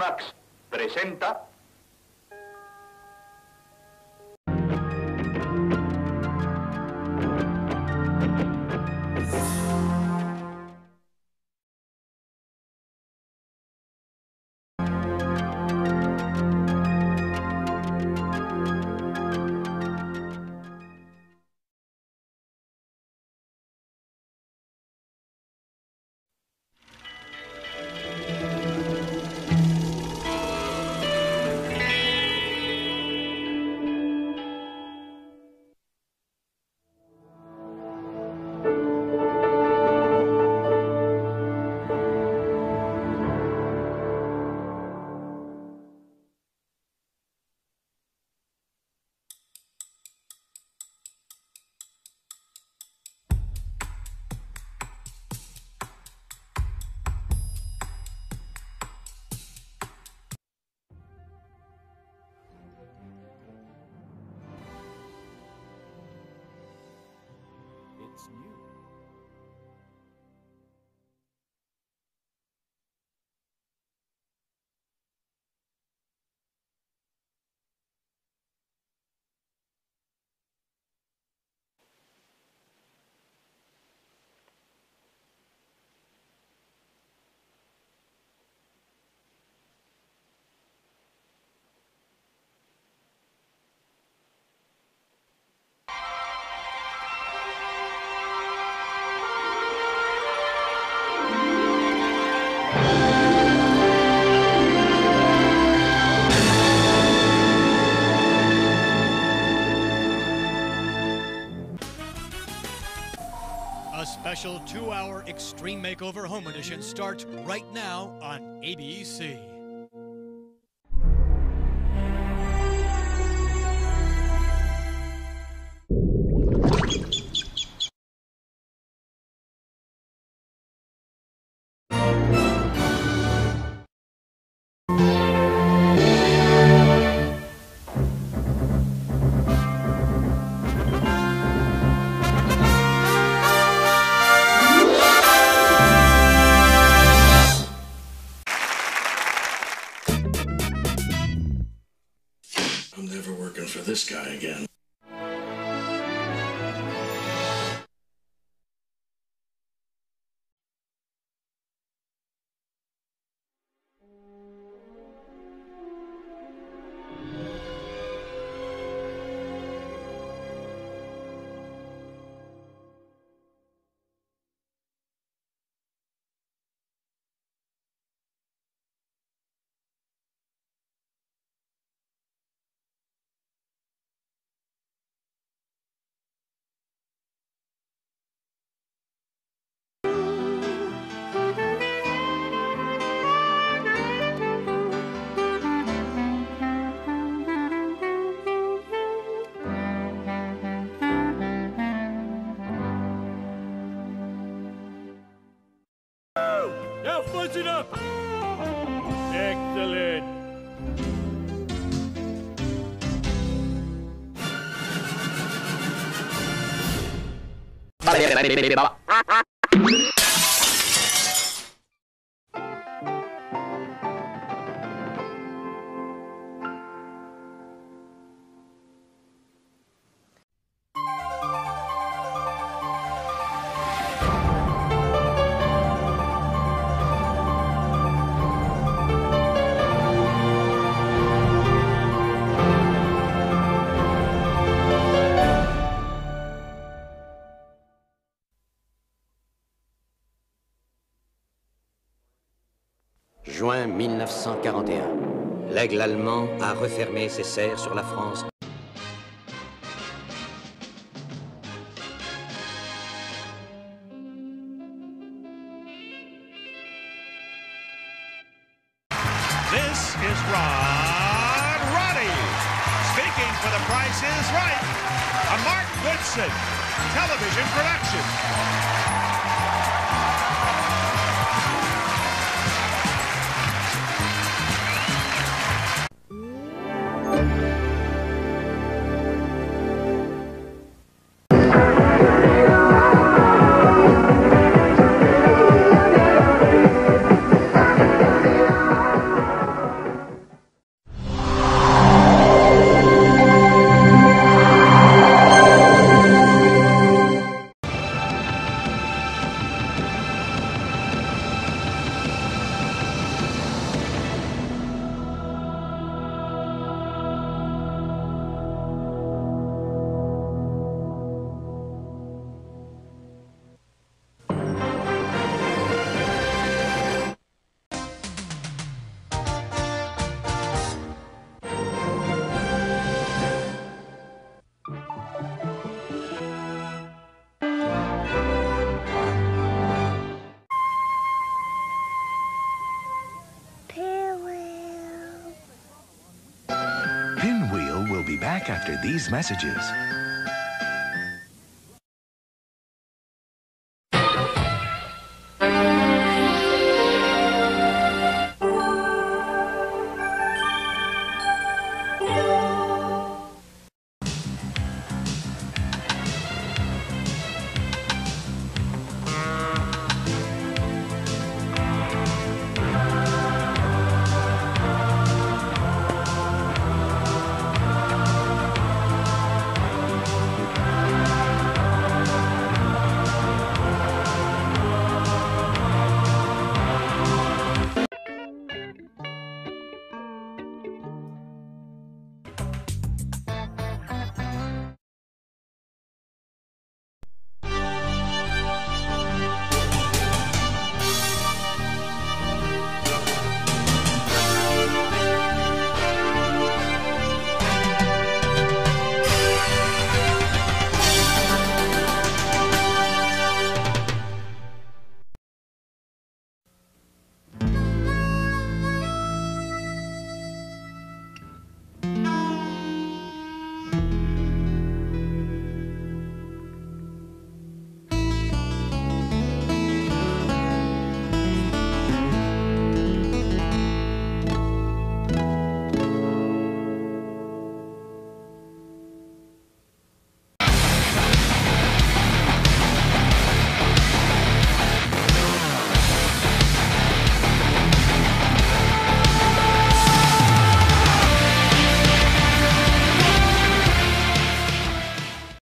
Max presenta A special two hour Extreme Makeover Home Edition starts right now on ABC. Up! Excellent! 1941. L'aigle allemand a refermé ses serres sur la France. This is Ron Roddy speaking for The Price is Right, a Mark Goodson television production. Back after these messages.